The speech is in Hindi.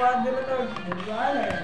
बाद में तो भगवान है